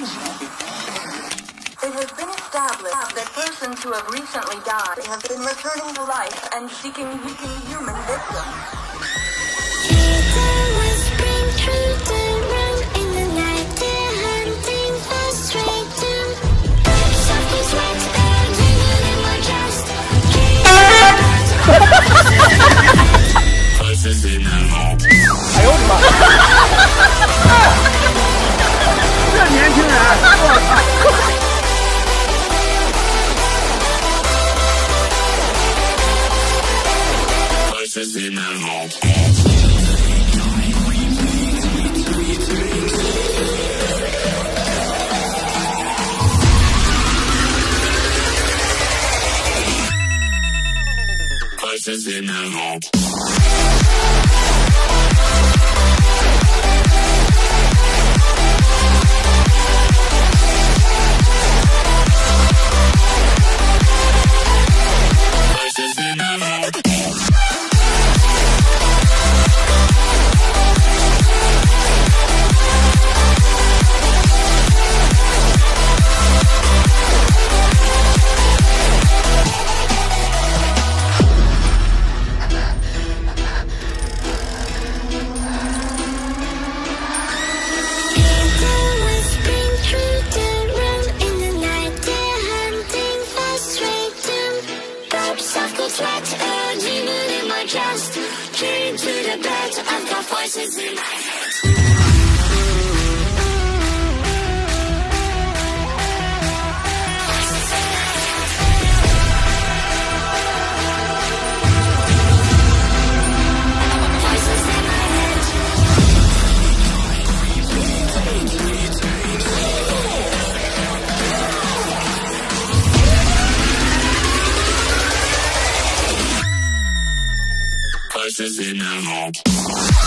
It has been established that persons who have recently died have been returning to life and seeking, human victims. Voices in my This is in the vault.